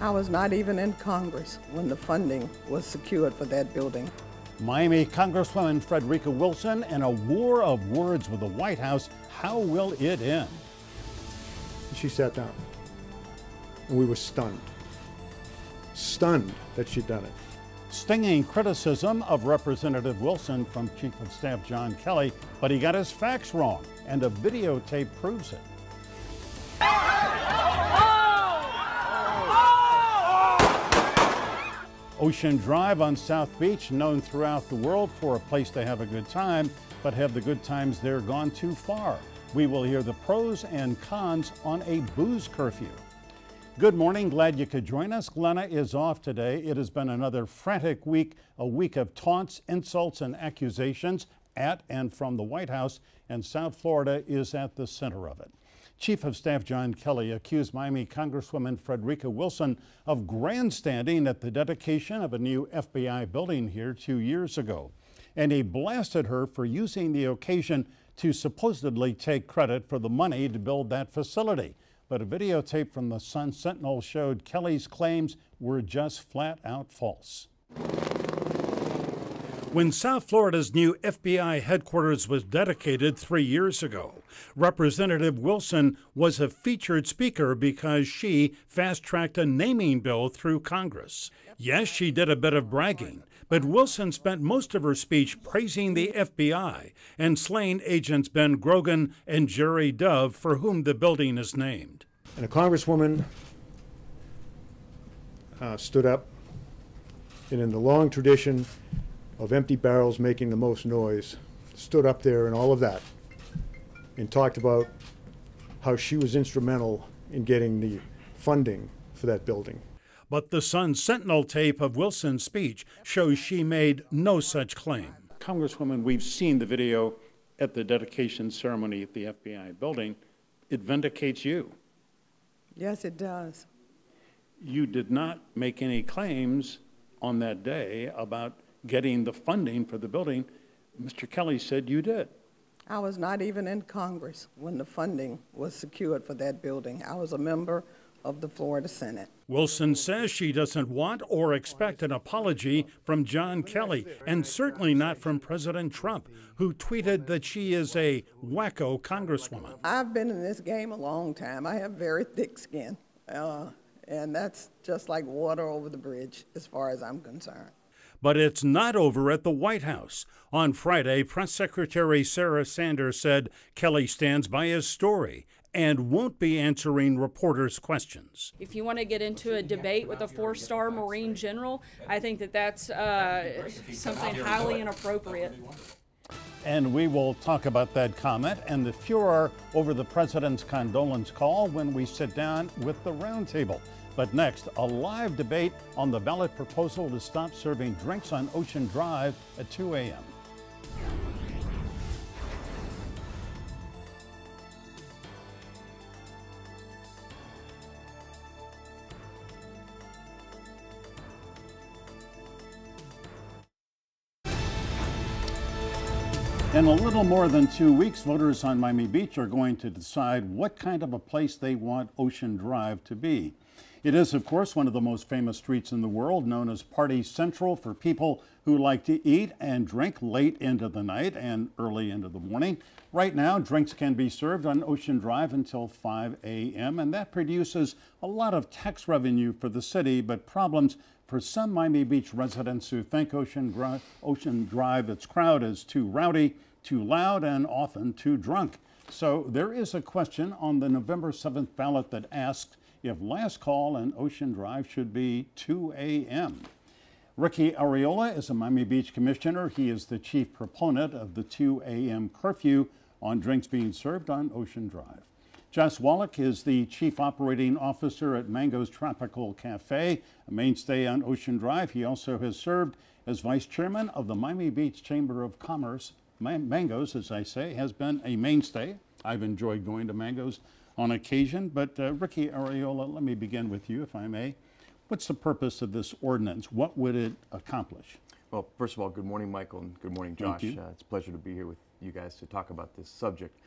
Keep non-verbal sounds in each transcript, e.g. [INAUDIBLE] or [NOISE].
I was not even in Congress when the funding was secured for that building. Miami Congresswoman Frederica Wilson in a war of words with the White House. How will it end? She sat down. And we were stunned. Stunned that she'd done it. Stinging criticism of Representative Wilson from Chief of Staff John Kelly, but he got his facts wrong, and a videotape proves it. Ocean Drive on South Beach, known throughout the world for a place to have a good time, but have the good times there gone too far? We will hear the pros and cons on a booze curfew. Good morning. Glad you could join us. Glenna is off today. It has been another frantic week, a week of taunts, insults, and accusations at and from the White House, and South Florida is at the center of it. Chief of Staff John Kelly accused Miami Congresswoman Frederica Wilson of grandstanding at the dedication of a new FBI building here two years ago. And he blasted her for using the occasion to supposedly take credit for the money to build that facility. But a videotape from the Sun Sentinel showed Kelly's claims were just flat out false. When South Florida's new FBI headquarters was dedicated three years ago, Representative Wilson was a featured speaker because she fast tracked a naming bill through Congress. Yes, she did a bit of bragging, but Wilson spent most of her speech praising the FBI and slaying agents Ben Grogan and Jerry Dove, for whom the building is named. And a congresswoman uh, stood up, and in the long tradition of empty barrels making the most noise, stood up there and all of that, and talked about how she was instrumental in getting the funding for that building. But the Sun Sentinel tape of Wilson's speech shows she made no such claim. Congresswoman, we've seen the video at the dedication ceremony at the FBI building. It vindicates you. Yes, it does. You did not make any claims on that day about getting the funding for the building. Mr. Kelly said you did. I was not even in Congress when the funding was secured for that building. I was a member of the Florida Senate. Wilson says she doesn't want or expect an apology from John Kelly, and certainly not from President Trump, who tweeted that she is a wacko congresswoman. I've been in this game a long time. I have very thick skin, uh, and that's just like water over the bridge as far as I'm concerned. But it's not over at the White House. On Friday, Press Secretary Sarah Sanders said Kelly stands by his story and won't be answering reporters' questions. If you want to get into a debate with a four star Marine general, I think that that's uh, something highly inappropriate. And we will talk about that comment and the furor over the president's condolence call when we sit down with the roundtable. But next, a live debate on the ballot proposal to stop serving drinks on Ocean Drive at 2 a.m. In a little more than two weeks, voters on Miami Beach are going to decide what kind of a place they want Ocean Drive to be. It is, of course, one of the most famous streets in the world, known as Party Central for people who like to eat and drink late into the night and early into the morning. Right now, drinks can be served on Ocean Drive until 5 a.m., and that produces a lot of tax revenue for the city, but problems for some Miami Beach residents who think Ocean, Ocean Drive, its crowd is too rowdy, too loud, and often too drunk. So there is a question on the November 7th ballot that asks if last call and Ocean Drive should be 2 a.m. Ricky Arriola is a Miami Beach commissioner. He is the chief proponent of the 2 a.m. curfew on drinks being served on Ocean Drive. Josh Wallach is the Chief Operating Officer at Mango's Tropical Cafe, a mainstay on Ocean Drive. He also has served as Vice Chairman of the Miami Beach Chamber of Commerce. Mango's, as I say, has been a mainstay. I've enjoyed going to Mango's on occasion, but uh, Ricky Arriola, let me begin with you, if I may. What's the purpose of this ordinance? What would it accomplish? Well, first of all, good morning, Michael, and good morning, Josh. Uh, it's a pleasure to be here with you guys to talk about this subject.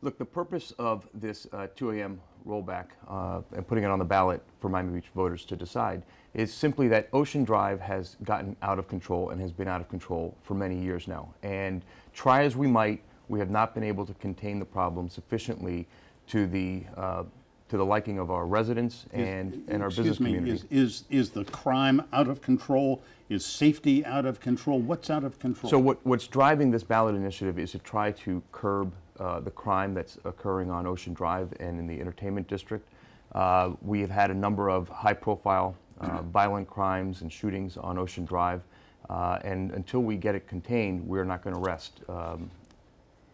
Look, the purpose of this uh, 2 a.m. rollback uh, and putting it on the ballot for Miami Beach voters to decide is simply that Ocean Drive has gotten out of control and has been out of control for many years now. And try as we might, we have not been able to contain the problem sufficiently to the uh, to the liking of our residents and, and our business me, community. Is, is, is the crime out of control? Is safety out of control? What's out of control? So what, what's driving this ballot initiative is to try to curb uh, the crime that's occurring on Ocean Drive and in the entertainment district. Uh, we have had a number of high-profile uh, [CLEARS THROAT] violent crimes and shootings on Ocean Drive, uh, and until we get it contained, we're not going to rest, um,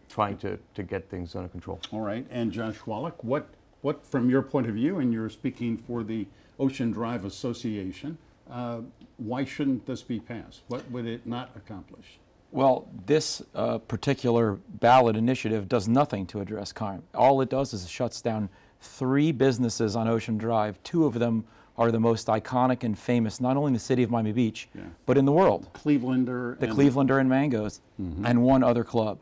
trying to, to get things under control. All right, and Josh Wallach, what, what, from your point of view, and you're speaking for the Ocean Drive Association, uh, why shouldn't this be passed? What would it not accomplish? Well, this uh, particular ballot initiative does nothing to address crime. All it does is it shuts down three businesses on Ocean Drive. Two of them are the most iconic and famous, not only in the city of Miami Beach, Yeah. but in the world. Clevelander The and Clevelander and Mango's, and one other club.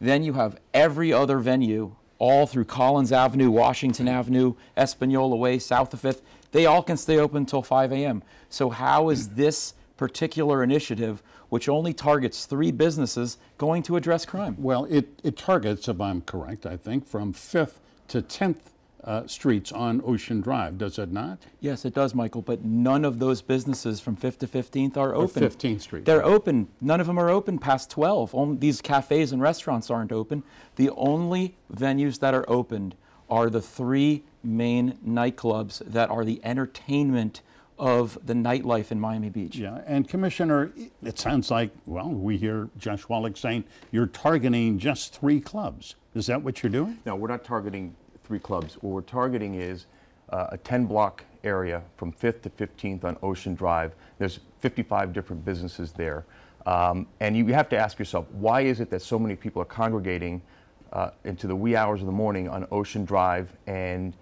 Then you have every other venue, all through Collins Avenue, Washington Avenue, Espanola Way, south of Fifth. They all can stay open until 5 a.m. So how is this particular initiative, which only targets three businesses, going to address crime? Well, it, it targets, if I'm correct, I think, from 5th to 10th uh, streets on Ocean Drive, does it not? Yes, it does, Michael, but none of those businesses from 5th to 15th are open. 15th Street. They're open. None of them are open past 12. Only, these cafes and restaurants aren't open. The only venues that are opened are the three main nightclubs that are the entertainment of the nightlife in Miami Beach. Yeah, and Commissioner, it sounds like, well, we hear Josh Wallach saying you're targeting just three clubs. Is that what you're doing? No, we're not targeting three clubs. What we're targeting is uh, a 10-block area from 5th to 15th on Ocean Drive. There's 55 different businesses there. Um, and you have to ask yourself, why is it that so many people are congregating uh, into the wee hours of the morning on Ocean Drive and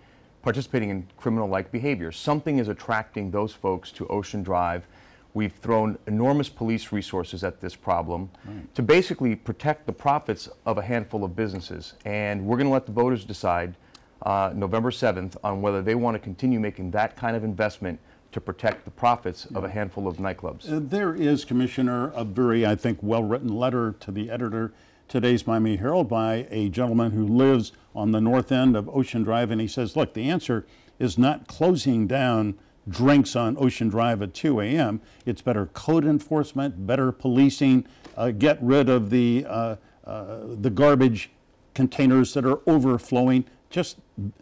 participating in criminal-like behavior? Something is attracting those folks to Ocean Drive. We've thrown enormous police resources at this problem to basically protect the profits of a handful of businesses. And we're going to let the voters decide uh, November 7th on whether they want to continue making that kind of investment to protect the profits of a handful of nightclubs. Uh, There is, Commissioner, a very, I think, well-written letter to the editor today's Miami Herald by a gentleman who lives on the north end of Ocean Drive, and he says, look, the answer is not closing down drinks on Ocean Drive at 2 a.m. It's better code enforcement, better policing, uh, get rid of the, uh, uh, the garbage containers that are overflowing, just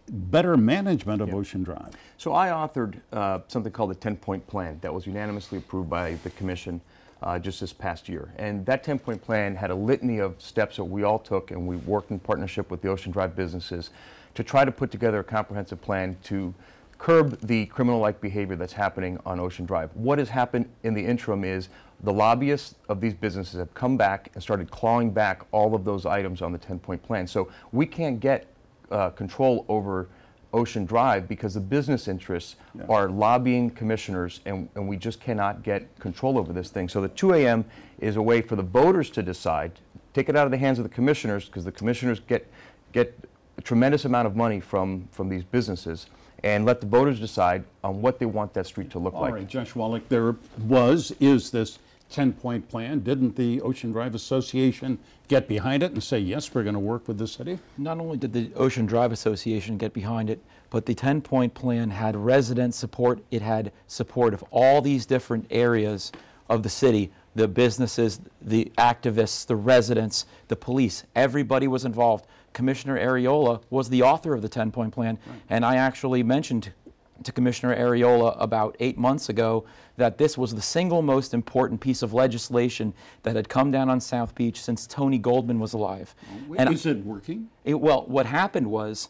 better management of Ocean Drive. So I authored uh, something called the 10-point plan that was unanimously approved by the commission uh, just this past year. And that 10-point plan had a litany of steps that we all took, and we worked in partnership with the Ocean Drive businesses to try to put together a comprehensive plan to curb the criminal-like behavior that's happening on Ocean Drive. What has happened in the interim is the lobbyists of these businesses have come back and started clawing back all of those items on the 10-point plan. So we can't get uh, control over Ocean Drive because the business interests are lobbying commissioners and, and we just cannot get control over this thing. So the 2 a.m. is a way for the voters to decide, take it out of the hands of the commissioners because the commissioners get, get a tremendous amount of money from, from these businesses and let the voters decide on what they want that street to look All like. All right, Josh Wallach, there was, is this 10-point plan. Didn't the Ocean Drive Association get behind it and say, yes, we're going to work with the city? Not only did the Ocean Drive Association get behind it, but the 10 point plan had resident support. It had support of all these different areas of the city the businesses, the activists, the residents, the police. Everybody was involved. Commissioner Arriola was the author of the 10 point plan, and I actually mentioned to Commissioner Arriola about eight months ago that this was the single most important piece of legislation that had come down on South Beach since Tony Goldman was alive. And Is it working? it, well, what happened was,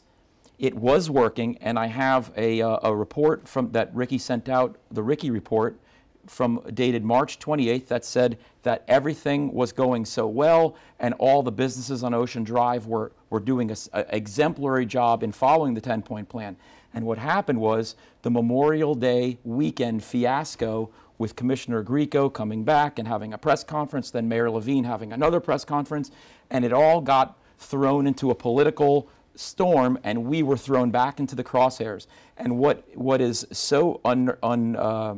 it was working, and I have a, uh, a report from that Ricky sent out, the Ricky report, from dated March 28th that said that everything was going so well, and all the businesses on Ocean Drive were were doing a, a exemplary job in following the 10-point plan. And what happened was the Memorial Day weekend fiasco with Commissioner Grieco coming back and having a press conference, then Mayor Levine having another press conference, and it all got thrown into a political storm, and we were thrown back into the crosshairs. And what what is so un, un uh,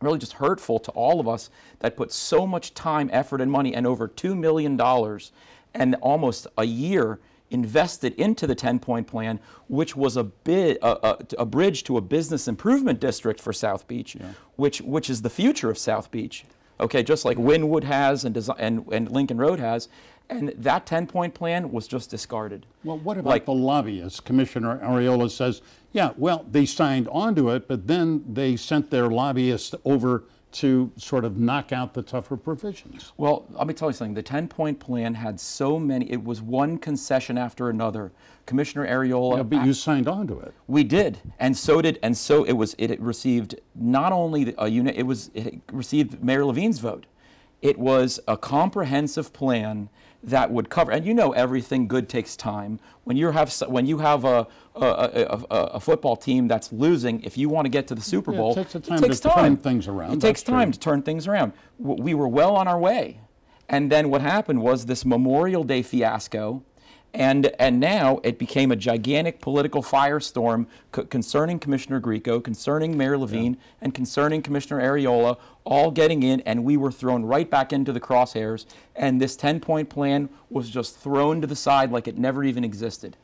really just hurtful to all of us that put so much time, effort, and money, and over two million dollars, and almost a year invested into the 10-point plan, which was a bid, a, a, a bridge to a business improvement district for South Beach, which which is the future of South Beach. Okay, just like Wynwood has and, and, and Lincoln Road has. And that 10 point plan was just discarded. Well, what about Like- the lobbyists? Commissioner Arriola says, yeah, well, they signed onto it, but then they sent their lobbyists over to sort of knock out the tougher provisions. Well, let me tell you something. The 10 point plan had so many, it was one concession after another. Commissioner Arriola. Yeah, but you signed onto it. We did, and so did, and so it was. It received not only a unit. It was. It received Mayor Levine's vote. It was a comprehensive plan that would cover. And you know, everything good takes time. When you have when you have a a, a, a, a football team that's losing, if you want to get to the Super Yeah, it Bowl, takes time to turn things around, It takes that's true. time to turn things around. We were well on our way, and then what happened was this Memorial Day fiasco. And, and now it became a gigantic political firestorm c- concerning Commissioner Grieco, concerning Mayor Levine, and concerning Commissioner Arriola, all getting in, and we were thrown right back into the crosshairs. And this 10 point plan was just thrown to the side like it never even existed.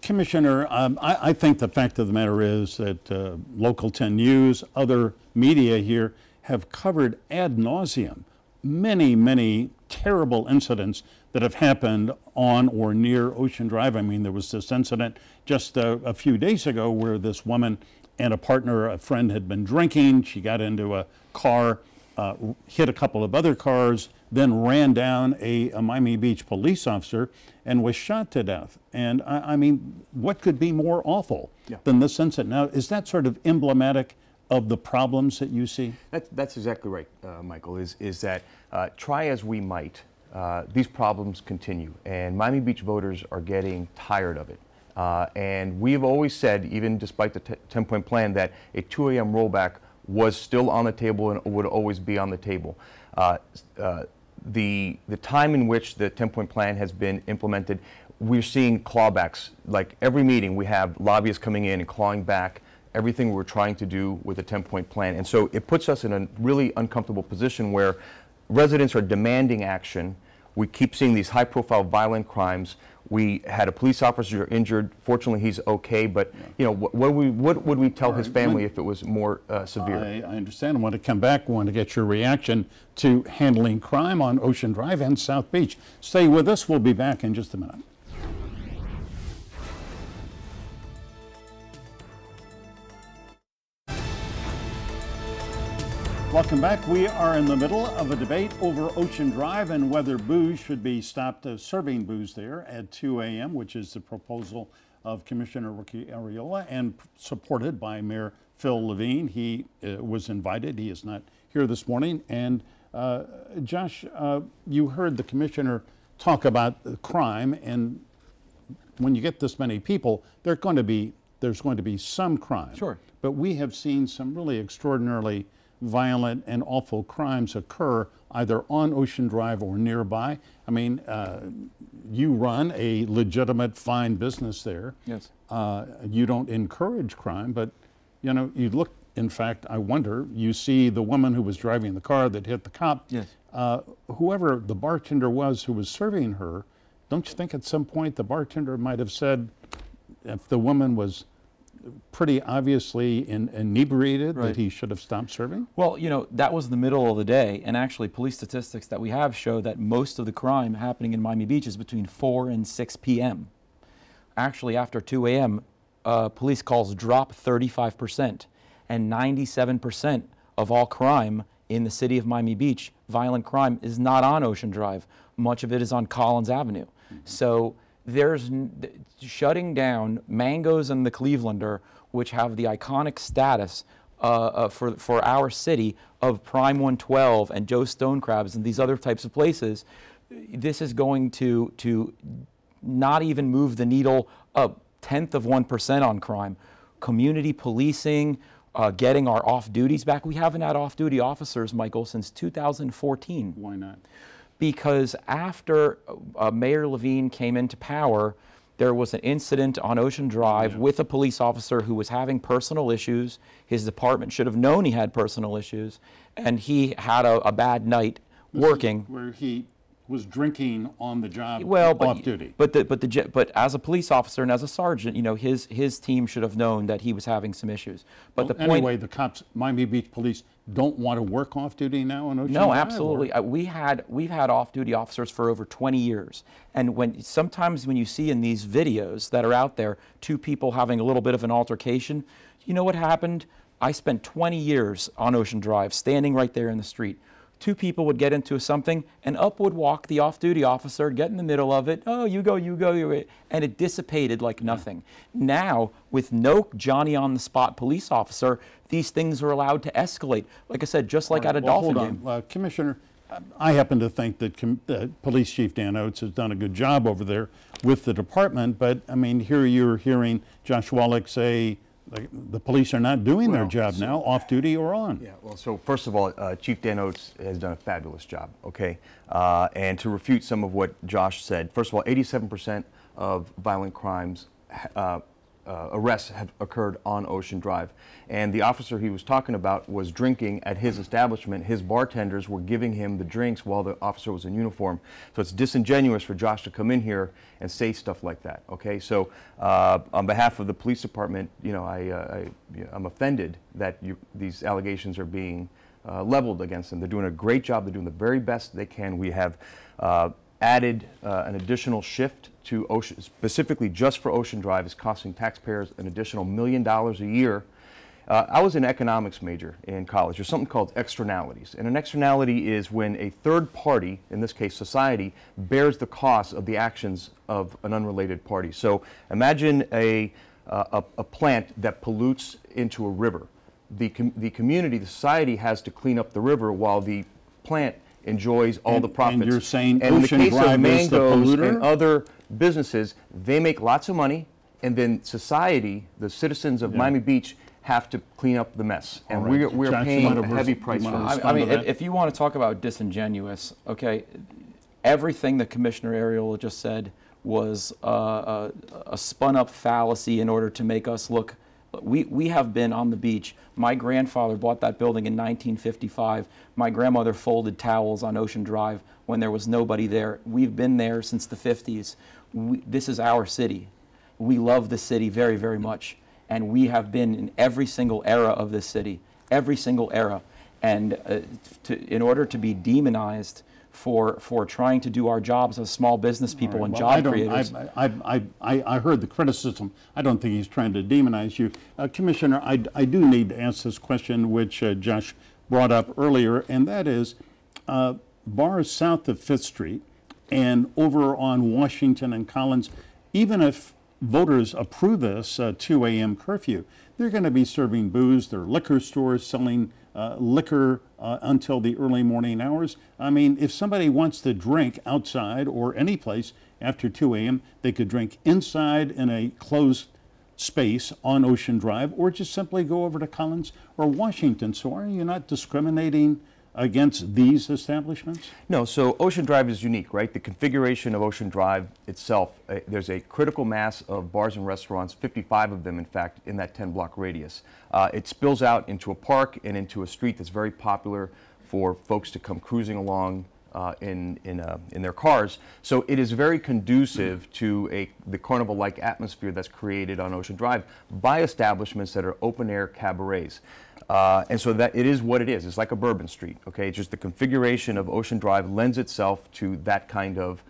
Commissioner, um, I, I think the fact of the matter is that uh, Local 10 News, other media here have covered ad nauseum many, many terrible incidents that have happened on or near Ocean Drive. I mean, there was this incident just uh, a few days ago where this woman and a partner, a friend, had been drinking. She got into a car, uh, hit a couple of other cars, then ran down a, a Miami Beach police officer and was shot to death. And I, I mean, what could be more awful than this incident? Now, is that sort of emblematic of the problems that you see? That's, that's exactly right, uh, Michael, is, is that uh, try as we might, uh, these problems continue. And Miami Beach voters are getting tired of it. Uh, and we've always said, even despite the 10 point plan, that a 2 a.m. rollback was still on the table and would always be on the table. Uh, uh, the, the time in which the 10 point plan has been implemented, we're seeing clawbacks. Like every meeting, we have lobbyists coming in and clawing back everything we're trying to do with a 10 point plan. And so it puts us in a really uncomfortable position where residents are demanding action. We keep seeing these high profile violent crimes. We had a police officer injured. Fortunately, he's okay. But you know, what, what, we, what would we tell his family when- if it was more uh, severe? I, I understand. I want to come back. I want to get your reaction to handling crime on Ocean Drive and South Beach. Stay with us. We'll be back in just a minute. Welcome back. We are in the middle of a debate over Ocean Drive and whether booze should be stopped uh, serving booze there at 2 a.m., which is the proposal of Commissioner Ricky Arriola and supported by Mayor Phil Levine. He uh, was invited. He is not here this morning. And uh, Josh, uh, you heard the commissioner talk about the crime, and when you get this many people, there's going to be there's going to be some crime. Sure. But we have seen some really extraordinarily violent and awful crimes occur either on Ocean Drive or nearby. I mean, uh, you run a legitimate, fine business there. Yes. Uh, you don't encourage crime, but you know, you look. In fact, I wonder. You see the woman who was driving the car that hit the cop. Yes. Uh, whoever the bartender was who was serving her, don't you think at some point the bartender might have said, if the woman was pretty obviously in, inebriated, Right. that he should have stopped serving? Well, you know, that was the middle of the day, and actually, police statistics that we have show that most of the crime happening in Miami Beach is between 4 and 6 p.m. Actually, after 2 a.m., uh, police calls drop 35%, and 97% of all crime in the city of Miami Beach, violent crime, is not on Ocean Drive. Much of it is on Collins Avenue. So there's shutting down Mango's and the Clevelander, which have the iconic status uh, uh, for, for our city of Prime 112 and Joe Stone Crabs and these other types of places, this is going to, to not even move the needle a tenth of 1% on crime. Community policing, uh, getting our off duties back. We haven't had off duty officers, Michael, since 2014 Why not? Because after uh, Mayor Levine came into power, there was an incident on Ocean Drive with a police officer who was having personal issues. His department should have known he had personal issues, and he had a, a bad night working. Where he was drinking on the job, Well, but, off duty. But the, but the but as a police officer and as a sergeant, you know, his his team should have known that he was having some issues. But the point, Anyway, the cops, Miami Beach Police, don't want to work off duty now on Ocean No, Drive, absolutely. Uh, We had we've had off-duty officers for over 20 years, and when sometimes when you see in these videos that are out there, two people having a little bit of an altercation, you know what happened? I spent 20 years on Ocean Drive, standing right there in the street. Two people would get into something, and up would walk the off-duty officer, get in the middle of it. Oh, you go, you go, you go, and it dissipated like nothing. Now, with no Johnny on the spot police officer, these things are allowed to escalate. Like I said, just like at a Well, Dolphin hold on. game. Uh, Commissioner, I happen to think that com- uh, Police Chief Dan Oates has done a good job over there with the department, but I mean, here you're hearing Josh Wallach say the, the police are not doing their Well, job now, off duty or on. Yeah, well, so first of all, uh, Chief Dan Oates has done a fabulous job, okay? Uh, and to refute some of what Josh said, first of all, 87% of violent crimes, uh, uh, arrests have occurred on Ocean Drive. And the officer he was talking about was drinking at his establishment. His bartenders were giving him the drinks while the officer was in uniform. So it's disingenuous for Josh to come in here and say stuff like that, okay? So uh, on behalf of the police department, you know, I, uh, I, I'm offended that you, these allegations are being uh, leveled against them. They're doing a great job. They're doing the very best they can. We have uh, added uh, an additional shift to Ocean, specifically just for Ocean Drive, is costing taxpayers an additional million dollars a year. Uh, I was an economics major in college. There's something called externalities. And an externality is when a third party, in this case society, bears the cost of the actions of an unrelated party. So imagine a, uh, a, a plant that pollutes into a river. The, com- the community, the society has to clean up the river while the plant enjoys all And- the profits. and you're saying and in the case of Drive the Mango's polluter? and other businesses, they make lots of money, and then society, the citizens of Miami Beach, have to clean up the mess, and right. we're, we're Josh, paying a heavy price for I, I mean, if, if you want to talk about disingenuous, okay, everything that Commissioner Arriola just said was uh, a, a spun up fallacy in order to make us look. We, we have been on the beach. My grandfather bought that building in 1955. My grandmother folded towels on Ocean Drive when there was nobody there. We've been there since the 50s. We, this is our city. We love the city very, very much. And we have been in every single era of this city, every single era. And uh, to, in order to be demonized for, for trying to do our jobs as small business people and Well, I job don't- creators. I, I, I, I- I heard the criticism. I don't think he's trying to demonize you. Uh, Commissioner, I, I do need to ask this question, which uh, Josh brought up earlier, and that is uh, bars south of Fifth Street and over on Washington and Collins, even if voters approve this uh, 2 a.m. curfew, they're going to be serving booze. their liquor stores selling uh, liquor uh, until the early morning hours. I mean, if somebody wants to drink outside or any place after 2 a.m., they could drink inside in a closed space on Ocean Drive or just simply go over to Collins or Washington. So are you not discriminating against these establishments? No, so Ocean Drive is unique, right? The configuration of Ocean Drive itself, uh, there's a critical mass of bars and restaurants, 55 of them, in fact, in that 10 block radius. Uh, it spills out into a park and into a street that's very popular for folks to come cruising along. Uh, in in, uh, in their cars, so it is very conducive to a the carnival-like atmosphere that's created on Ocean Drive by establishments that are open-air cabarets. Uh, and so that it is what it is. It's like a Bourbon Street. Okay, it's just the configuration of Ocean Drive lends itself to that kind of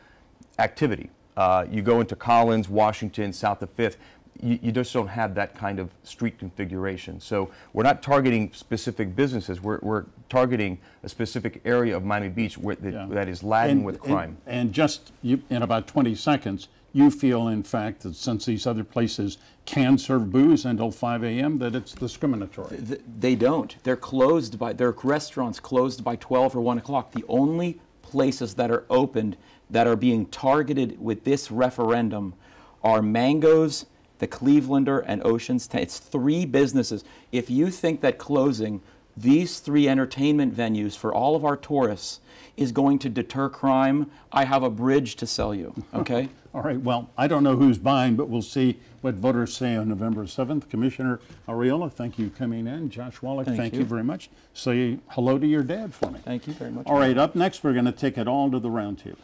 activity. Uh, you go into Collins, Washington, south of Fifth. You, you just don't have that kind of street configuration. So we're not targeting specific businesses. We're, we're targeting a specific area of Miami Beach where the, Yeah. that is laden And- with and- crime. And just you, in about 20 seconds, you feel, in fact, that since these other places can serve booze until 5 a.m., that it's discriminatory. Th- They don't. They're closed by, their restaurants closed by 12 or 1 o'clock. The only places that are opened that are being targeted with this referendum are Mango's, the Clevelander, and Oceans. Ten- It's three businesses. If you think that closing these three entertainment venues for all of our tourists is going to deter crime, I have a bridge to sell you, [LAUGHS] okay? All right, well, I don't know who's buying, but we'll see what voters say on November 7th. Commissioner Arriola, thank you for coming in. Josh Wallach, Thank thank you you. very much. Say hello to your dad for me. Thank you very much. All right, up next, we're going to take it all to the roundtable.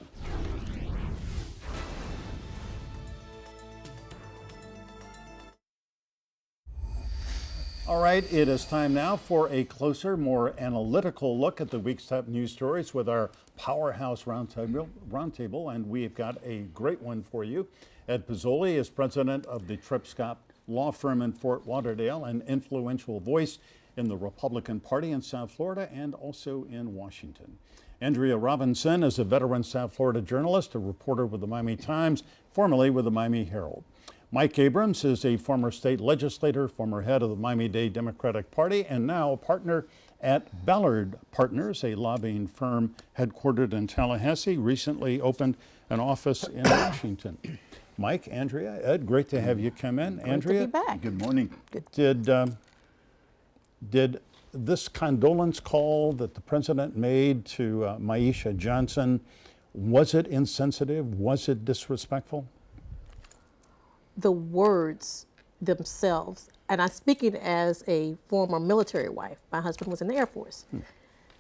All right, it is time now for a closer, more analytical look at the week's top news stories with our powerhouse roundtable, roundtable, and we've got a great one for you. Ed Pozzuoli is president of the Tripp Scott Law Firm in Fort Lauderdale, an influential voice in the Republican Party in South Florida and also in Washington. Andrea Robinson is a veteran South Florida journalist, a reporter with the Miami Times, formerly with the Miami Herald. Mike Abrams is a former state legislator, former head of the Miami Dade Democratic Party, and now a partner at Ballard Partners, a lobbying firm headquartered in Tallahassee, recently opened an office in Washington. Mike, Andrea, Ed, great to have you come in. Andrea, back. good morning. Did um, did this condolence call that the president made to uh, Myeshia Johnson was it insensitive? Was it disrespectful? The words themselves, and I'm speaking as a former military wife, my husband was in the Air Force. Hmm.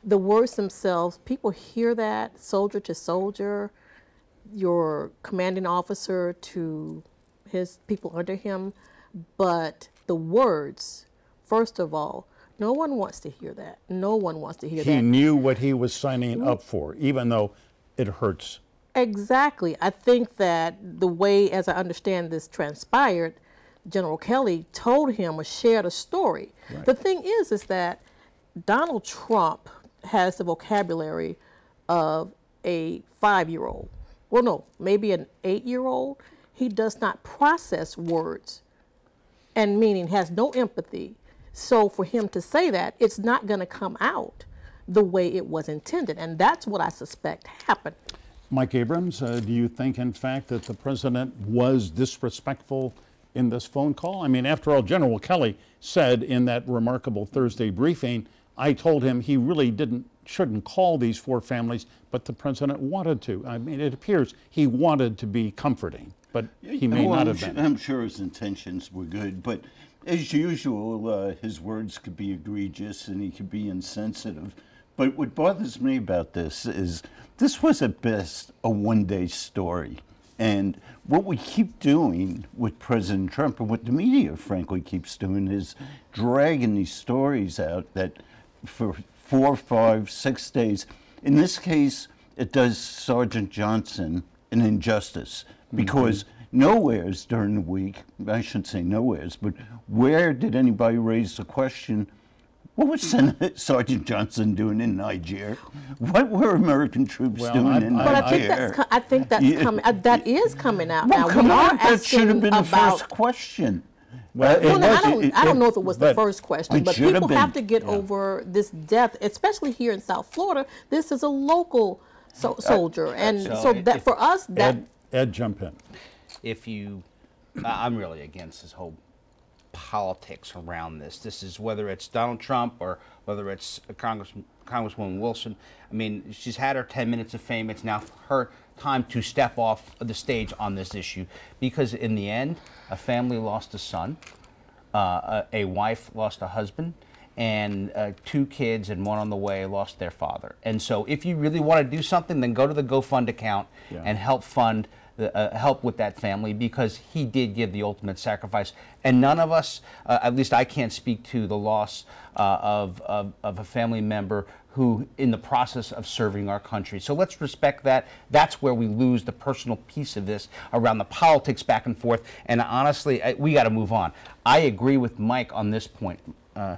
The words themselves, people hear that soldier to soldier, your commanding officer to his people under him, but the words, first of all, no one wants to hear that. No one wants to hear He that. He knew what he was signing up for, even though it hurts. Exactly. I think that the way, as I understand this, transpired, General Kelly told him or shared a story. The thing is, is that Donald Trump has the vocabulary of a five-year-old. Well, no, maybe an eight-year-old. He does not process words and meaning has no empathy. So for him to say that, it's not going to come out the way it was intended, and that's what I suspect happened. Mike Abrams, uh, do you think, in fact, that the president was disrespectful in this phone call? I mean, after all, General Kelly said in that remarkable Thursday briefing, I told him he really didn't shouldn't call these four families, but the president wanted to. I mean, it appears he wanted to be comforting, but he may Well, not I'm have been. I'm sure his intentions were good, but as usual, uh, his words could be egregious and he could be insensitive. But what bothers me about this is this was at best a one day story. And what we keep doing with President Trump and what the media, frankly, keeps doing is dragging these stories out that for four, five, six days. In this case, it does Sergeant Johnson an injustice mm-hmm. because nowheres during the week, I shouldn't say nowheres, but where did anybody raise the question? What was Senator Sergeant Johnson doing in Niger? What were American troops Well, doing I- in I- But I Niger? think that's co- I think that's Yeah. coming. Uh, that is coming out well, now. come we are on, that should have been the first question. Well, Uh, it well, no, I don't. it- I don't it- know if it was the first question, but should have people have to get over this death, especially here in South Florida. This is a local so, soldier, and so so, if- that for us, that Ed, Ed, jump in. if you, I- I'm really against this whole politics around this. This is whether it's Donald Trump or whether it's Congress, Congresswoman Wilson. I mean, she's had her 10 minutes of fame. It's now her time to step off the stage on this issue because, in the end, a family lost a son, uh, a, a wife lost a husband. And uh, two kids and one on the way lost their father. And so, if you really want to do something, then go to the GoFund account Yeah. and help fund uh, help with that family because he did give the ultimate sacrifice. And none of us, uh, at least I can't speak to the loss uh, of, of, of a family member who in the process of serving our country. So let's respect that. That's where we lose the personal piece of this around the politics back and forth. And honestly, I, we got to move on. I agree with Mike on this point. Uh,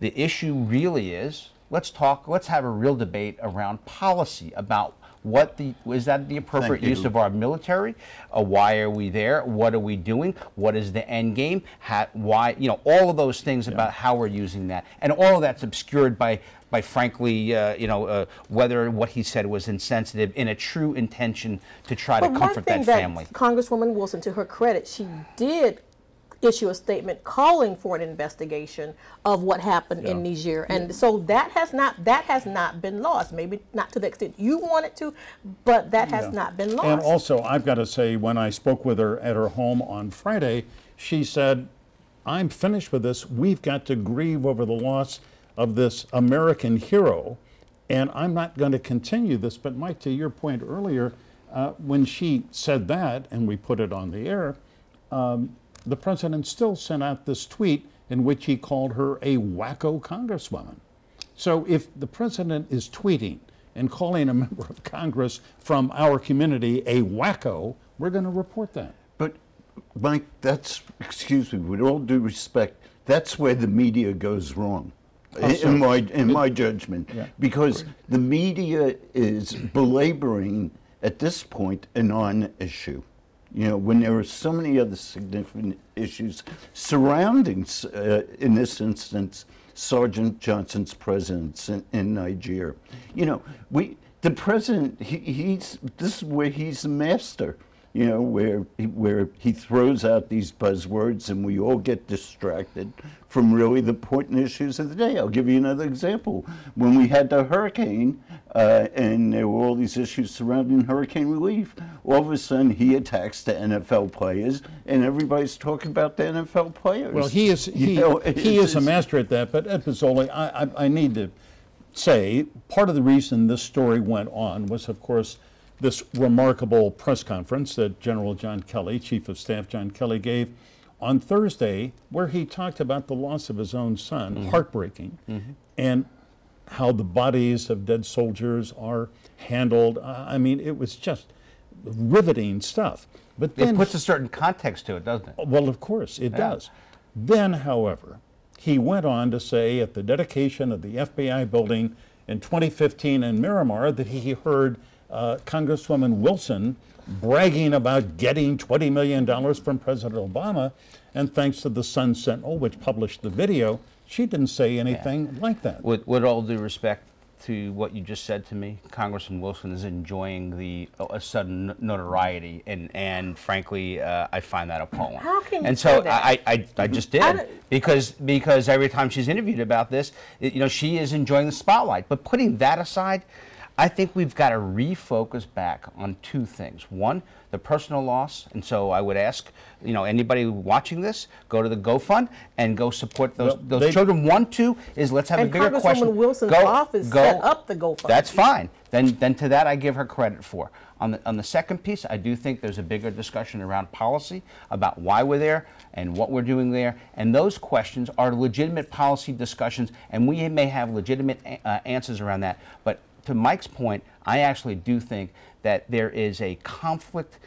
the issue really is let's talk, let's have a real debate around policy about what the is that the appropriate use of our military? Uh, why are we there? What are we doing? What is the end game? How, why you know all of those things about how we're using that, and all of that's obscured by by frankly uh, you know uh, whether what he said was insensitive in a true intention to try But to one comfort thing that that family. Congresswoman Wilson, to her credit, she did issue a statement calling for an investigation of what happened in Niger. And so that has not that has not been lost. Maybe not to the extent you want it to, but that has not been lost. And also, I've got to say, when I spoke with her at her home on Friday, she said, I'm finished with this. We've got to grieve over the loss of this American hero, and I'm not going to continue this. But, Mike, to your point earlier, uh, when she said that, and we put it on the air, um, the president still sent out this tweet in which he called her a wacko congresswoman. So if the president is tweeting and calling a [LAUGHS] member of Congress from our community a wacko, we're going to report that. But, Mike, that's, excuse me, with all due respect, that's where the media goes wrong. Oh, in- In my, in my judgment, Yeah. because the media is belaboring at this point a non-issue. You know, when there are so many other significant issues surrounding, uh, in this instance, Sergeant Johnson's presence in, in Niger. You know, we the president he, he's this is where he's the master. You know, where he, where he throws out these buzzwords and we all get distracted from really the important issues of the day. I'll give you another example. When we had the hurricane uh, and there were all these issues surrounding hurricane relief, all of a sudden he attacks the NFL players and everybody's talking about the NFL players. Well, he is You he, know, he is a master at that. But Ed Pozzuoli, I, I, I need to say part of the reason this story went on was, of course, this remarkable press conference that General John Kelly, Chief of Staff John Kelly, gave on Thursday, where he talked about the loss of his own son, heartbreaking, and how the bodies of dead soldiers are handled. Uh, I mean, it was just riveting stuff. But It puts a certain context to it, doesn't it? well, of course, it does. Then, however, he went on to say at the dedication of the FBI building in 2015 in Miramar that he heard uh, Congresswoman Wilson bragging about getting $20 million from President Obama. And thanks to the Sun Sentinel, which published the video, she didn't say anything like that. With, with all due respect to what you just said to me, Congressman Wilson is enjoying the a sudden notoriety, and and frankly, uh, I find that appalling. How can you And so that? I, I, I just did I because because every time she's interviewed about this, it- you know, she is enjoying the spotlight. But putting that aside, I think we've got to refocus back on two things. One, the personal loss, and so I would ask, you know, anybody watching this, go to the GoFund and go support those Well, those they- children. One, two is let's have a bigger Congresswoman question. Wilson's Go- office go- set up the GoFundMe. That's fine. Then, then to that I give her credit for. On the, on the second piece, I do think there's a bigger discussion around policy about why we're there and what we're doing there. And those questions are legitimate policy discussions, and we may have legitimate uh, answers around that. But to Mike's point, I actually do think that there is a conflict.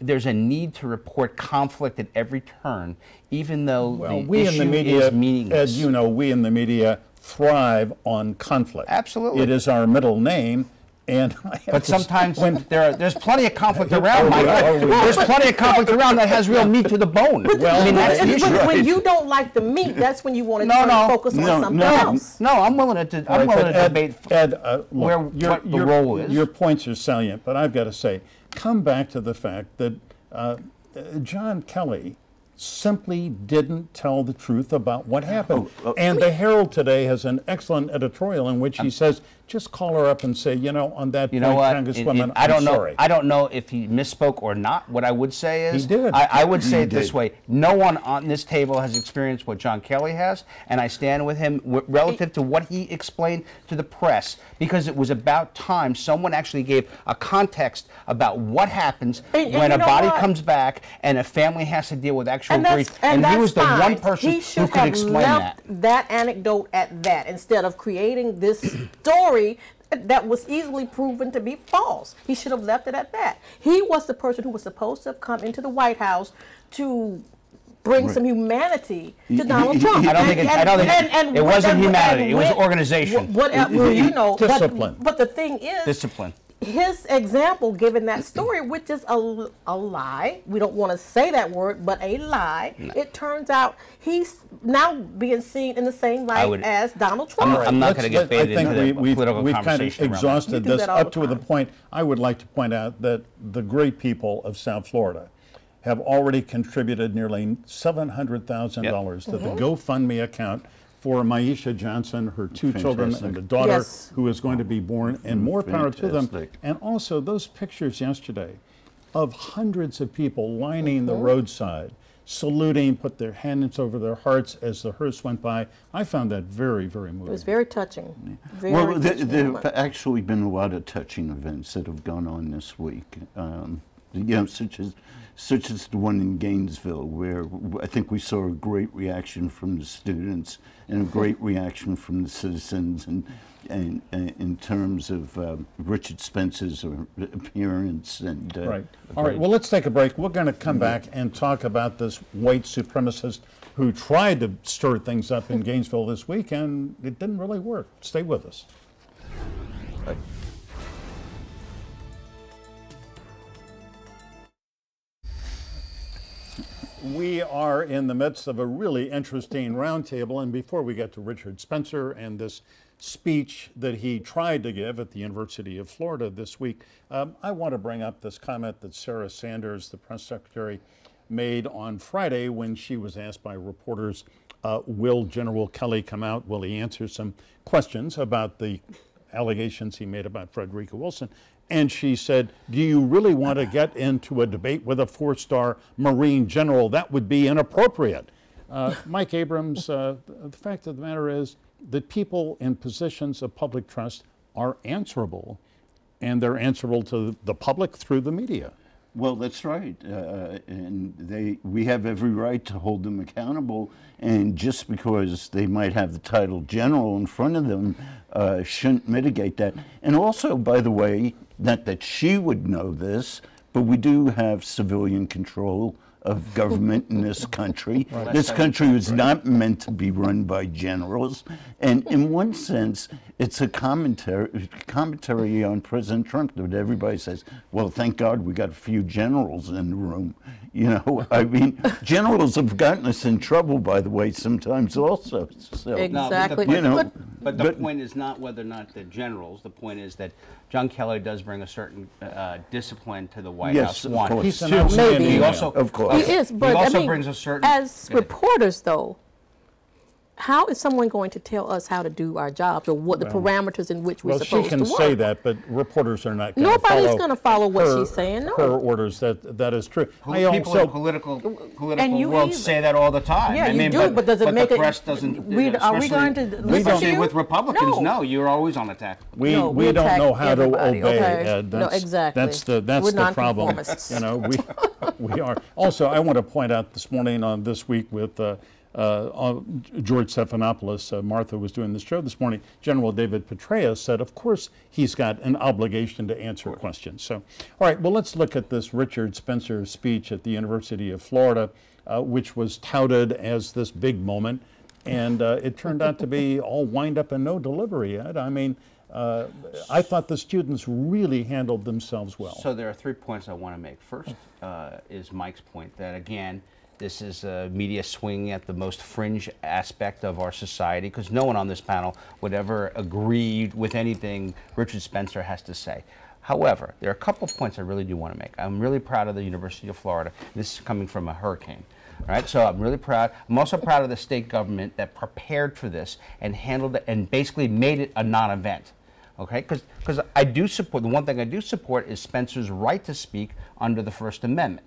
There's a need to report conflict at every turn, even though Well, the we issue in the media, is meaningless. as you know, we in the media thrive on conflict. Absolutely. It is our middle name, and [LAUGHS] I But sometimes when there are, there's plenty of conflict around, Mike. are we- There's plenty of conflict around that has real meat to the bone. Well, I mean, that's the issue. when, when you don't like the meat, that's when you want to No, no. focus on something no. else. No, I'm willing to. I'm right, willing to Ed, debate. Ed, uh, look, where- your, what the your- role is. Your points are salient, but I've got to say, come back to the fact that uh, uh, John Kelly simply didn't tell the truth about what happened. Oh, and the Herald today has an excellent editorial in which he says, just call her up and say, you know, on that You point, know what? It- Congresswoman, it- I don't am know. sorry. I don't know if he misspoke or not. What I would say is, He did. I, I would say He it this way: No one on this table has experienced what John Kelly has, and I stand with him w- relative to what he explained to the press, because it was about time someone actually gave a context about what happens And- and when a body what? comes back and a family has to deal with actual And grief. and he was the fine. one person he who should could have explain left that. that anecdote at that instead of creating this story that was easily proven to be false. He should have left it at that. He was the person who was supposed to have come into the White House to bring some humanity to Donald Trump. I don't think it- I don't think- it wasn't and- humanity, and it was when- organization. Whatever, well, you know, but- Discipline. But, the thing is, Discipline. His example given that story, which is a, a lie, we don't want to say that word, but a lie, it turns out he's now being seen in the same light would- as Donald I'm- Trump. I'm not gonna get let- baited I think into we, the we've, political we've kind of conversation around that. exhausted this up the to the point. I would like to point out that the great people of South Florida have already contributed nearly $700,000 to the mm-hmm. GoFundMe account for Myeshia Johnson, her two children, and the daughter Yes. who is going to be born, and more power to them. And also those pictures yesterday of hundreds of people lining Mm-hmm. the roadside, saluting, put their hands over their hearts as the hearse went by. I found that very, very moving. It was very touching. Very Well, there, touching there moment. have actually been a lot of touching events that have gone on this week. Um, you know, such as such as the one in Gainesville, where I think we saw a great reaction from the students and a great [LAUGHS] reaction from the citizens, and and, and in terms of um, Richard Spencer's uh, appearance and uh, Right. All right. Well, let's take a break. We're going to come back and talk about this white supremacist who tried to stir things up in [LAUGHS] Gainesville this week, and it didn't really work. Stay with us. We are in the midst of a really interesting roundtable, and before we get to Richard Spencer and this speech that he tried to give at the University of Florida this week, um, I want to bring up this comment that Sarah Sanders, the press secretary, made on Friday when she was asked by reporters, uh, "Will General Kelly come out? Will he answer some questions about the allegations he made about Frederica Wilson?" And she said, Do you really want to get into a debate with a four star Marine general? That would be inappropriate. Uh, Mike Abrams, uh, the fact of the matter is that people in positions of public trust are answerable, and they're answerable to the public through the media. Well, that's right, uh, and they we have every right to hold them accountable. And just because they might have the title general in front of them, uh, shouldn't mitigate that. And also, by the way, not that she would know this, but we do have civilian control of government in this country. [LAUGHS] This country was not meant to be run by generals, and in one sense, it's a commentary commentary on President Trump that everybody says, "Well, thank God we got a few generals in the room." You know, [LAUGHS] I mean, generals have gotten us in trouble, by the way, sometimes also. So, Ex- No, but the Exactly. point- You know, But- But the But- point is not whether or not they're generals. The point is that John Kelly does bring a certain uh, discipline to the White Yes, House. of course. He's an Maybe. He also, Of course. He is, but also I mean, brings a certain. as reporters, though, how is someone going to tell us how to do our jobs or what the parameters in which we're Well, she supposed can say that, but reporters are not going to Nobody's gonna follow what her- she's saying, no. Her orders. That that is true. Who- I people also in political political you world even- say that all the time. Yeah, I you do, but, but does it make the it- press doesn't. we- are we especially- going to listen to especially you? with Republicans? No. No. you're always on attack. We, No, we we don't attack know how to everybody, obey, okay? Ed. No, exactly. That's the, that's We're the problem. You know, we, [LAUGHS] we are. Also, I want to point out this morning on This Week with uh, uh, uh, George Stephanopoulos, uh, Martha was doing this show this morning, General David Petraeus said, of course, he's got an obligation to answer questions. So, all right, well, let's look at this Richard Spencer speech at the University of Florida, uh, which was touted as this big moment. And uh, it turned out to be [LAUGHS] all wind up and no delivery, Ed. I mean, uh, I thought the students really handled themselves well. So there are three points I want to make. First uh, is Mike's point that again, this is uh, media swinging at the most fringe aspect of our society because no one on this panel would ever agree with anything Richard Spencer has to say. However, there are a couple of points I really do want to make. I'm really proud of the University of Florida. This is coming from a hurricane. All right, so I'm really proud. I'm also proud of the state government that prepared for this and handled it and basically made it a non-event. Okay, Because because I do support the one thing I do support is Spencer's right to speak under the First Amendment.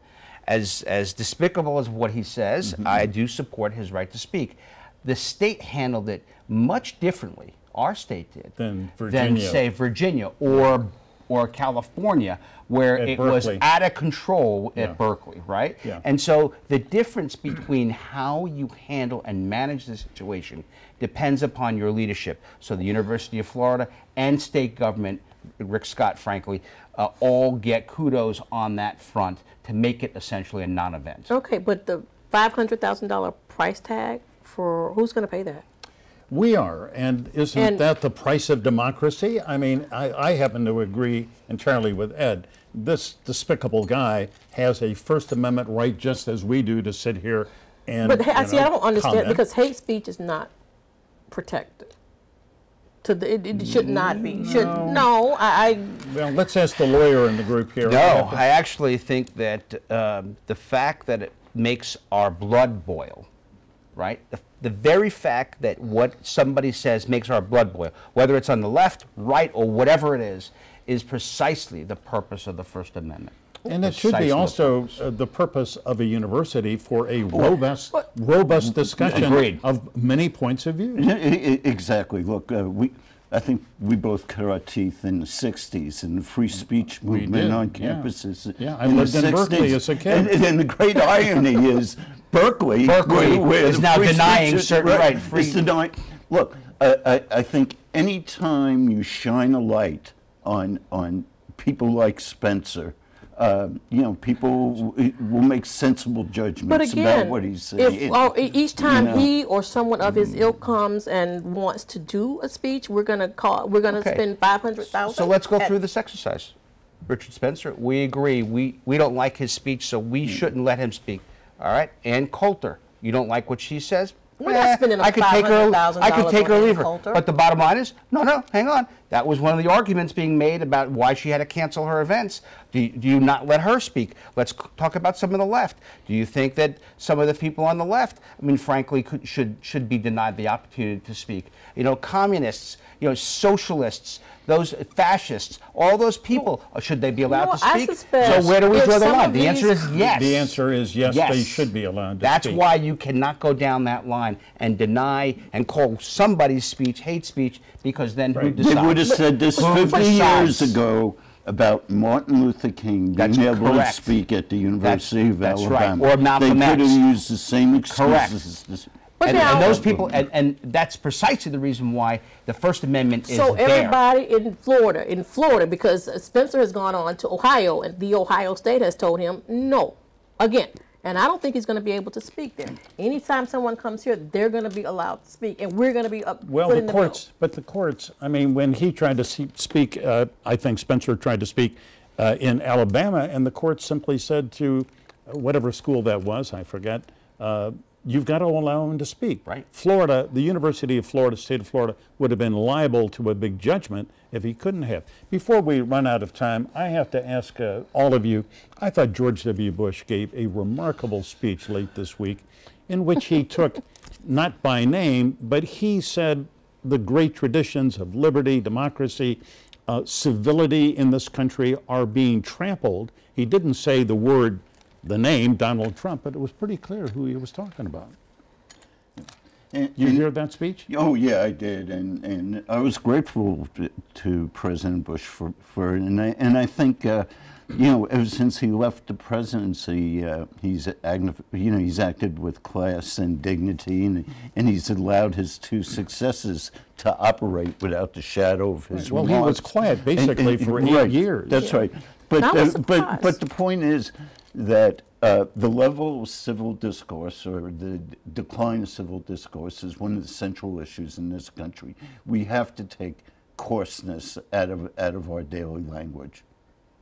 As as despicable as what he says, mm-hmm. I do support his right to speak. The state handled it much differently. Our state did Than than say Virginia or or California, where At it was out of control Yeah. at Berkeley, right? Yeah. And so the difference between how you handle and manage the situation depends upon your leadership. So the University of Florida and state government, Rick Scott, frankly, uh, all get kudos on that front to make it essentially a non-event. Okay, but the five hundred thousand dollar price tag for who's going to pay that? We are, and isn't And- that the price of democracy? I mean, I, I happen to agree entirely with Ed. This despicable guy has a First Amendment right, just as we do, to sit here and. But hey, I you see, I don't understand comment. because hate speech is not protected. To the, it, it should not be. Should no. I, I Well, let's ask the lawyer in the group here. No, I actually think that um, the fact that it makes our blood boil, right? The, the very fact that what somebody says makes our blood boil, whether it's on the left, right, or whatever it is, is precisely the purpose of the First Amendment. And it should Precisely be the also purpose. uh, the purpose of a university for a robust, robust discussion Agreed. of many points of view. Yeah, Exactly. Look, uh, we, I think we both cut our teeth in the 60s in the free speech movement on campuses. Yeah, I in the lived in Berkeley 60s. as a kid. And, and the great irony is Berkeley, [LAUGHS] Berkeley where- where is now denying speech is- certain right, free- denying. Look, I, I, I think any time you shine a light on on people like Spencer, uh, you know, people will make sensible judgments But about again, what he's saying. if oh, e- each time know. he or someone of his ilk comes and wants to do a speech, we're gonna call. We're gonna Okay. spend five hundred thousand. So let's go through this exercise. Richard Spencer, we agree. We, we don't like his speech, so we shouldn't let him speak. All right? Ann Coulter, you don't like what she says? We're not eh, spending I could take her. I could take her leave her. Coulter. But the bottom line is, no, no, hang on. That was one of the arguments being made about why she had to cancel her events. Do you, do you not let her speak? Let's talk about some of the left. Do you think that some of the people on the left, I mean, frankly, could, should should be denied the opportunity to speak? You know, communists, you know, socialists, those fascists, all those people, uh, should they be allowed know, to speak? so where do we draw the line? The answer is yes. The answer is yes, they should be allowed to That's speak. why you cannot go down that line and deny and call somebody's speech hate speech because then who decides? They would have said this Who 50 years ago about Martin Luther King being That's able correct. to speak at the University of that's right. Alabama. Or Malcolm They could X. have used the same Correct. excuses. But and, and those people, and, and that's precisely the reason why the First Amendment is So there. everybody in Florida, in Florida, because Spencer has gone on to Ohio, and the Ohio State has told him no, again. And I don't think he's going to be able to speak there. Anytime someone comes here, they're going to be allowed to speak, and we're going to be up. Well, footing the bill. courts, but the courts, I mean, when he tried to speak, uh, I think Spencer tried to speak uh, in Alabama, and the court simply said to uh, whatever school that was, I forget, uh, you've got to allow him to speak. Right. Florida, the University of Florida, state of Florida, would have been liable to a big judgment if he couldn't have. Before we run out of time, I have to ask uh, all of you, I thought George W. Bush gave a remarkable speech late this week in which he [LAUGHS] took, not by name, but he said the great traditions of liberty, democracy, uh, civility in this country are being trampled. He didn't say the word, the name, Donald Trump, but it was pretty clear who he was talking about. And- You and- hear that speech? Oh yeah, I did, and and I was grateful to, to President Bush for for it, and I and I think. Uh, you know, ever since he left the presidency, uh, he's you know he's acted with class and dignity, and and he's allowed his two successors to operate without the shadow of his. Well, he was quiet basically for eight right, years. That's right. But uh, but but the point is that uh, the level of civil discourse or the decline of civil discourse is one of the central issues in this country. We have to take coarseness out of out of our daily language,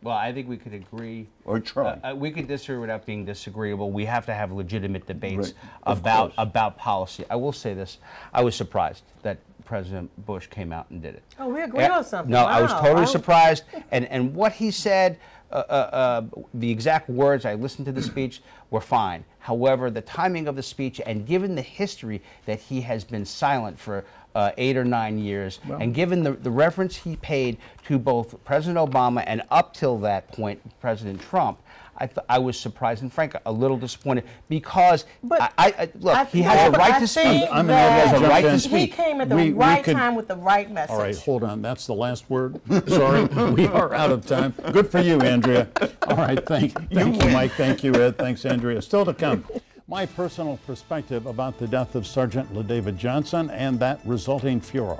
Well, I think we could agree. or try. Uh, uh, we could disagree without being disagreeable. We have to have legitimate debates Right. About about policy. I will say this: I was surprised that President Bush came out and did it. Oh, we agree Yeah, on something. No, I was totally I- surprised, and and what he said. Uh, uh, uh, the exact words I listened to the speech were fine. However, the timing of the speech, and given the history that he has been silent for uh, eight or nine years, and given the, the reference he paid to both President Obama and up till that point President Trump, I, th- I was surprised and frankly a little disappointed because But I, I, I- look I- he no, has a right I to speak. I'm gonna that jump right to in. He came at the We- we right could- time with the right message. All right, hold on. That's the last word. Sorry, [LAUGHS] we are out of time. Good for you, Andrea. All right, thank, [LAUGHS] thank you, Mike. Thank you, Ed. Thanks, Andrea. Still to come, my personal perspective about the death of Sergeant LaDavid Johnson and that resulting furor.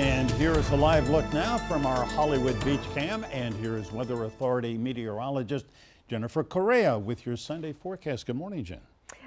And here is a live look now from our Hollywood Beach Cam. And here is Weather Authority meteorologist Jennifer Correa with your Sunday forecast. Good morning, Jen.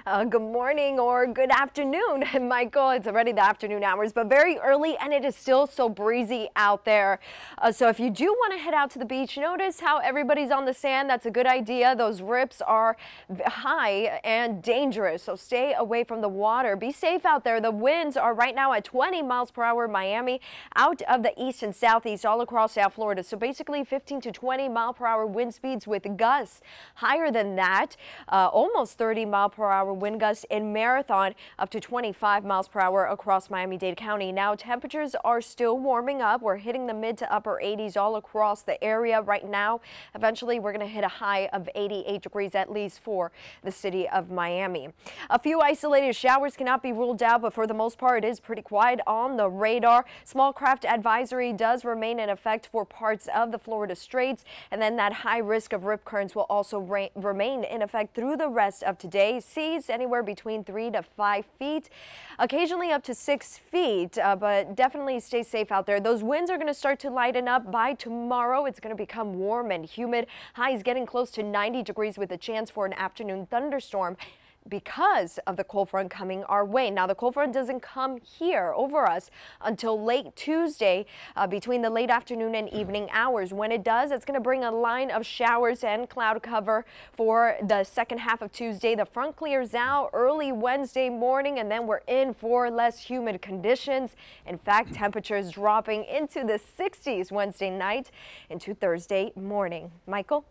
Uh, good morning or good afternoon, [LAUGHS] Michael. It's already the afternoon hours, but very early, and it is still so breezy out there. Uh, so if you do want to head out to the beach, notice how everybody's on the sand. That's a good idea. Those rips are high and dangerous, so stay away from the water. Be safe out there. The winds are right now at 20 miles per hour. Miami, out of the east and southeast, all across South Florida. So basically 15 to 20 mile per hour wind speeds with gusts higher than that, uh, almost 30 mile per hour wind gusts in Marathon, up to 25 miles per hour across Miami-Dade County. Now temperatures are still warming up. We're hitting the mid to upper 80s all across the area right now. Eventually, we're going to hit a high of 88 degrees at least for the city of Miami. A few isolated showers cannot be ruled out, but for the most part, it is pretty quiet on the radar. Small craft advisory does remain in effect for parts of the Florida Straits, and then that high risk of rip currents will also remain in effect through the rest of today. Seas anywhere between three to five feet, occasionally up to six feet, uh, but definitely stay safe out there. Those winds are going to start to lighten up by tomorrow. It's going to become warm and humid. Highs getting close to 90 degrees with a chance for an afternoon thunderstorm because of the cold front coming our way. Now, the cold front doesn't come here over us until late Tuesday uh, between the late afternoon and evening hours. When it does, it's going to bring a line of showers and cloud cover for the second half of Tuesday. The front clears out early Wednesday morning, and then we're in for less humid conditions. In fact, temperatures dropping into the 60s Wednesday night into Thursday morning. Michael?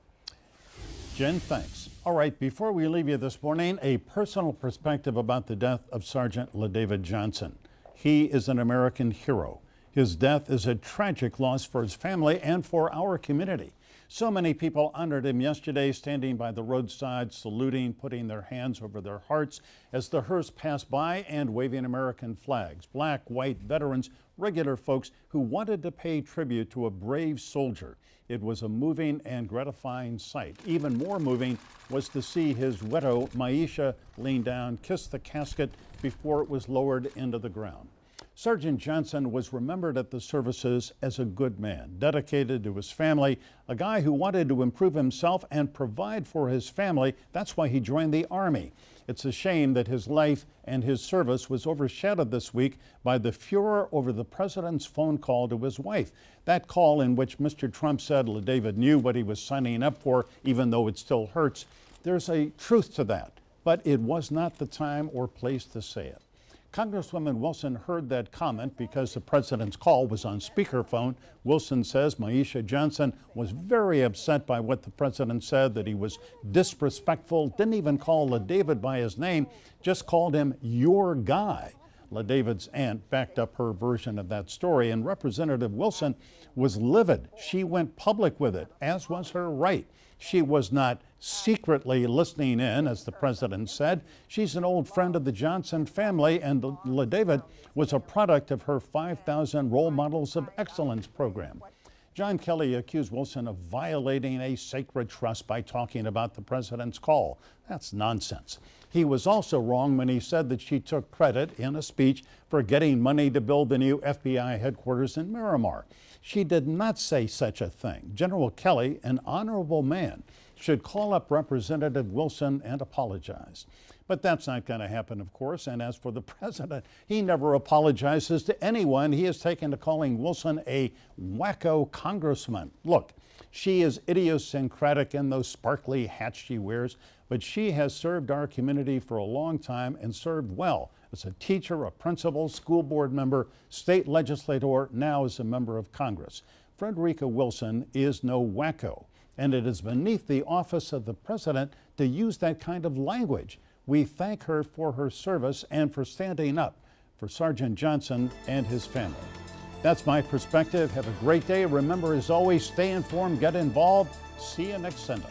Jen, thanks. All right, before we leave you this morning, a personal perspective about the death of Sergeant LaDavid Johnson. He is an American hero. His death is a tragic loss for his family and for our community. So many people honored him yesterday, standing by the roadside, saluting, putting their hands over their hearts as the hearse passed by and waving American flags. Black, white, veterans, regular folks who wanted to pay tribute to a brave soldier. It was a moving and gratifying sight. Even more moving was to see his widow, Myeshia, lean down, kiss the casket before it was lowered into the ground. Sergeant Johnson was remembered at the services as a good man, dedicated to his family, a guy who wanted to improve himself and provide for his family. That's why he joined the Army. It's a shame that his life and his service was overshadowed this week by the furor over the president's phone call to his wife. That call, in which Mr. Trump said David knew what he was signing up for, even though it still hurts, there's a truth to that. But it was not the time or place to say it. Congresswoman Wilson heard that comment because the president's call was on speakerphone. Wilson says Myeshia Johnson was very upset by what the president said, that he was disrespectful, didn't even call LaDavid by his name, just called him your guy. LaDavid's aunt backed up her version of that story, and Representative Wilson was livid. She went public with it, as was her right. She was not secretly listening in, as the president said. She's an old friend of the Johnson family, and LaDavid was a product of her 5,000 Role Models of Excellence program. John Kelly accused Wilson of violating a sacred trust by talking about the president's call. That's nonsense. He was also wrong when he said that she took credit in a speech for getting money to build the new FBI headquarters in Miramar. She did not say such a thing. General Kelly, an honorable man, should call up Representative Wilson and apologize. But that's not going to happen, of course. And as for the [LAUGHS] president, he never apologizes to anyone. He has taken to calling Wilson a wacko congressman. Look, she is idiosyncratic in those sparkly hats she wears, but she has served our community for a long time and served well as a teacher, a principal, school board member, state legislator, now as a member of Congress. Frederica Wilson is no wacko, and it is beneath the office of the president to use that kind of language. We thank her for her service and for standing up for Sergeant Johnson and his family. That's my perspective. Have a great day. Remember, as always, stay informed, get involved. See you next Sunday.